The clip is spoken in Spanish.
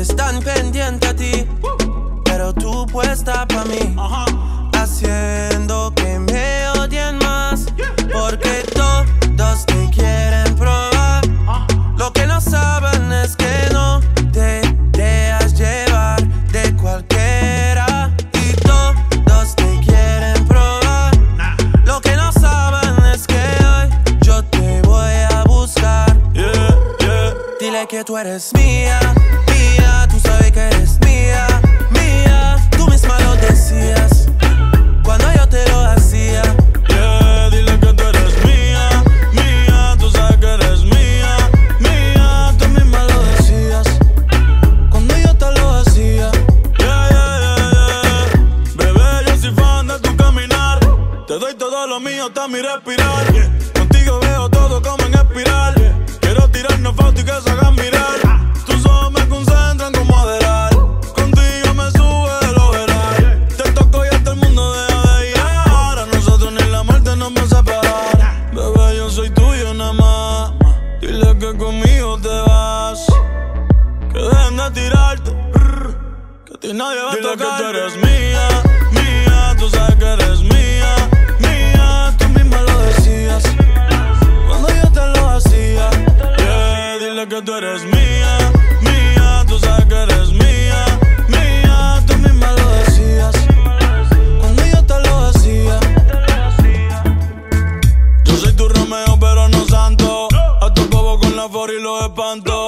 están pendientes a ti, pero tú puesta pa' mí, haciendo que me odien más, porque todos te quieren probar. Lo que no saben es que no te dejas llevar de cualquiera y todos te quieren probar. Lo que no saben es que hoy yo te voy a buscar. Yeah, yeah. Dile que tú eres mía, mía, tú sabes que eres mía, mía. Tú misma lo decías cuando yo te lo hacía. Yeah, dile que tú eres mía, mía, tú sabes que eres mía, mía, tú misma lo decías cuando yo te lo hacía. Yeah, yeah, yeah, yeah. Bebé, yo soy fan de tu caminar, te doy todo lo mío hasta mi respirar. Contigo separar Bebé, yo soy tuyo nada más. Dile que conmigo te vas. Que dejen de tirarte. Que a ti nadie va a Dile que tú eres mía, mía. Tú sabes que eres mía, mía. Tú misma lo decías. Cuando yo te lo hacía. Yeah, dile que tú eres mía, mía. Tú sabes que eres mía. up on the